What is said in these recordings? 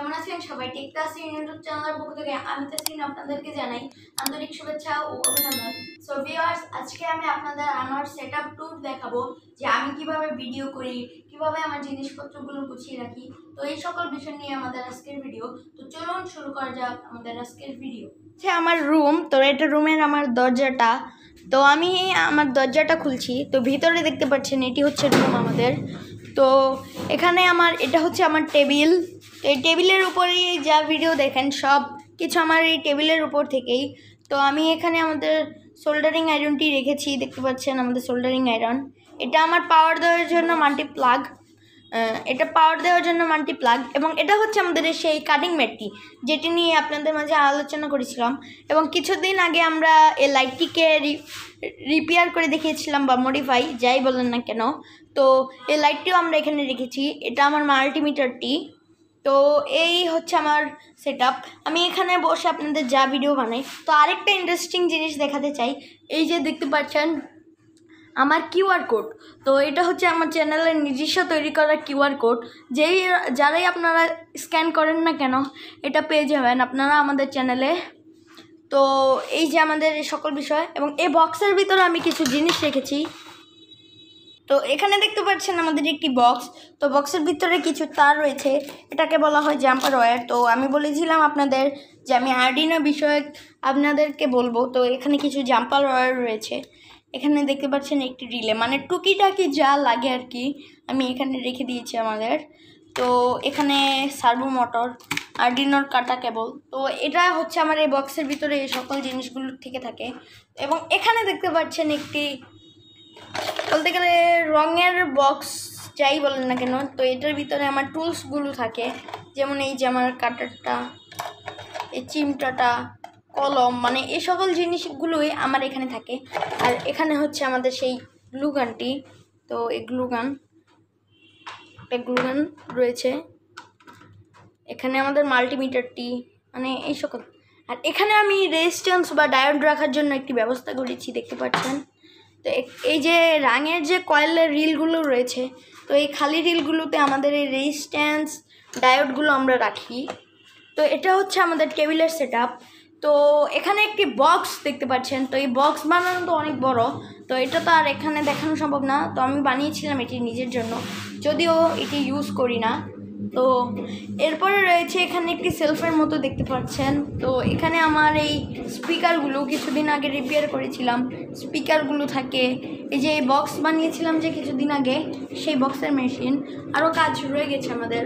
কেমন আছেন? সবাই টেক তাসিন ইউটিউব চ্যানেলের পক্ষ থেকে আমি তাসিন আপনাদেরকে জানাই আন্তরিক শুভেচ্ছা ও অভিনন্দন। সো ভিউয়ার্স আজকে আমি আপনাদের আমার সেট আপ ট্যুর দেখাবো যে আমি কীভাবে ভিডিও করি, কীভাবে আমার জিনিসপত্রগুলো গুছিয়ে রাখি। তো এই সকল বিষয় নিয়ে আমাদের আজকের ভিডিও তো চলুন শুরু করা যাক আমাদের আজকের ভিডিও হচ্ছে আমার রুম তো এটা রুমের আমার দরজাটা। তো আমি আমার দরজাটা খুলছি, তো ভিতরে দেখতে পাচ্ছেন এটি হচ্ছে রুম আমাদের। তো এখানে আমার, এটা হচ্ছে আমার টেবিল তো এই টেবিলের উপরেই যা ভিডিও দেখেন, সব কিছু আমার এই টেবিলের উপর থেকেই। তো আমি এখানে আমাদের সোল্ডারিং আয়রনটি রেখেছি, দেখতে পাচ্ছেন আমাদের সোল্ডারিং আয়রন এটা আমার পাওয়ার দেওয়ার জন্য মাল্টি প্লাগ এটা পাওয়ার দেওয়ার জন্য মাল্টি প্লাগ এবং এটা হচ্ছে আমাদের সেই কাটিং ম্যাটটি যেটি নিয়ে আপনাদের মাঝে আলোচনা করেছিলাম। এবং কিছুদিন আগে আমরা এই লাইটটিকে রিপেয়ার করে দেখিয়েছিলাম বা মডিফাই যাই বলেন না কেন। তো এই লাইটটিও আমরা এখানে রেখেছি, এটা আমার মাল্টিমিটারটি তো এই হচ্ছে আমার সেট আমি এখানে বসে আপনাদের যা ভিডিও বানাই। তো আরেকটা ইন্টারেস্টিং জিনিস দেখাতে চাই। এই যে দেখতে পাচ্ছেন, আমার কিউআর কোড তো এটা হচ্ছে আমার চ্যানেলের নিজস্ব তৈরি করা কিউআর কোড যেই, যারাই আপনারা স্ক্যান করেন না কেন, এটা পেয়ে যাবেন আপনারা আমাদের চ্যানেলে তো এই যে আমাদের সকল বিষয় এবং এই বক্সের ভিতরে আমি কিছু জিনিস রেখেছি। তো এখানে দেখতে পাচ্ছেন আমাদের একটি বক্স তো বক্সের ভিতরে কিছু তার রয়েছে। এটাকে বলা হয় জাম্পার ওয়্যার তো আমি বলেছিলাম আপনাদের যে আমি আর্ডিনো বিষয়ে আপনাদেরকে বলব। তো এখানে কিছু জাম্পার ওয়্যার রয়েছে। এখানে দেখতে পাচ্ছেন একটি রিলে মানে টুকিটাকি যা লাগে আর কি, আমি এখানে রেখে দিয়েছি আমাদের। তো এখানে সার্ভো মোটর আর্ডিনোর কাটা কেবল তো এটা হচ্ছে আমার এই বক্সের ভিতরে এই সকল জিনিসগুলো থেকে থাকে। এবং এখানে দেখতে পাচ্ছেন একটি বলতে গেলে রঙের বক্স যাই বলেন না কেন, তো এটার ভিতরে আমার টুলসগুলো থাকে। যেমন এই যে আমার কাটারটা এই চিমটাটা, কলম মানে এই সকল জিনিসগুলোই আমার এখানে থাকে। আর এখানে হচ্ছে আমাদের সেই গ্লুগানটি তো এই গ্লুগান একটা গ্লুগান রয়েছে। এখানে আমাদের মাল্টিমিটারটি মানে এই সকল। আর এখানে আমি রেজিস্ট্যান্স বা ডায়োড রাখার জন্য একটি ব্যবস্থা করেছি, দেখতে পাচ্ছেন? তো এই যে রাঙের যে কয়েলের রিলগুলো রয়েছে, তো এই খালি রিলগুলোতে আমাদের এই রেজিস্ট্যান্স ডায়োডগুলো আমরা রাখি। তো এটা হচ্ছে আমাদের টেবিলের সেট তো এখানে একটি বক্স দেখতে পাচ্ছেন। তো এই বক্স বানানো তো অনেক বড়, তো এটা তো আর এখানে দেখানো সম্ভব না। তো আমি বানিয়েছিলাম এটি নিজের জন্য। যদিও এটি ইউজ করি না। তো এরপরে রয়েছে এখানে একটি সেলফের মতো দেখতে পাচ্ছেন। তো এখানে আমার এই স্পিকারগুলো কিছুদিন আগে রিপেয়ার করেছিলাম। স্পিকারগুলো থাকে। এই যে বক্স বানিয়েছিলাম যে কিছুদিন আগে, সেই বক্সের মেশিন আরও কাজ রয়ে গেছে আমাদের।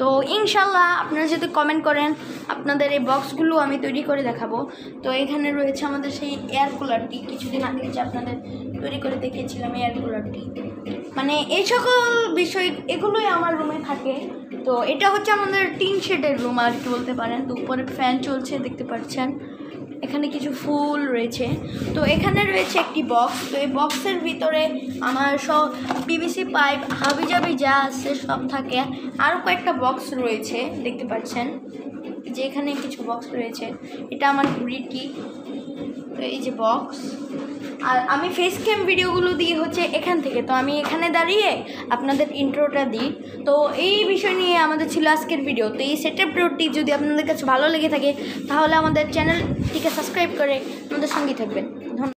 তো ইনশাল্লাহ আপনারা যদি কমেন্ট করেন, আপনাদের এই বক্সগুলো আমি তৈরি করে দেখাবো। তো এখানে রয়েছে আমাদের সেই এয়ার কুলারটি কিছুদিন আগে যে আপনাদের তৈরি করে দেখিয়েছিলাম এয়ার কুলারটি মানে এই সকল বিষয় এগুলোই আমার রুমে থাকে। তো এটা হচ্ছে আমাদের তিন শেডের রুম, আর কি বলতে পারেন। তো উপরে ফ্যান চলছে, দেখতে পাচ্ছেন। এখানে কিছু ফুল রয়েছে। তো এখানে রয়েছে একটি বক্স। তো এই বক্সের ভিতরে আমার সব পিভিসি পাইপ, হাবিজাবি যা আছে সব থাকে। আরও কয়েকটা বক্স রয়েছে, দেখতে পাচ্ছেন। যে এখানে কিছু বক্স রয়েছে। এটা আমার ঘুড়িটি তো এই যে বক্স। আর আমি ফেস ক্যাম ভিডিওগুলো দিয়ে হচ্ছে এখান থেকে, তো আমি এখানে দাঁড়িয়ে আপনাদের ইন্ট্রোটা দিই। তো এই বিষয় নিয়ে আমাদের ছিল আজকের ভিডিও তো এই সেটের ভিডিওটি যদি আপনাদের কাছে ভালো লেগে থাকে, তাহলে আমাদের চ্যানেলটিকে সাবস্ক্রাইব করে আমাদের সঙ্গে থাকবেন। ধন্যবাদ।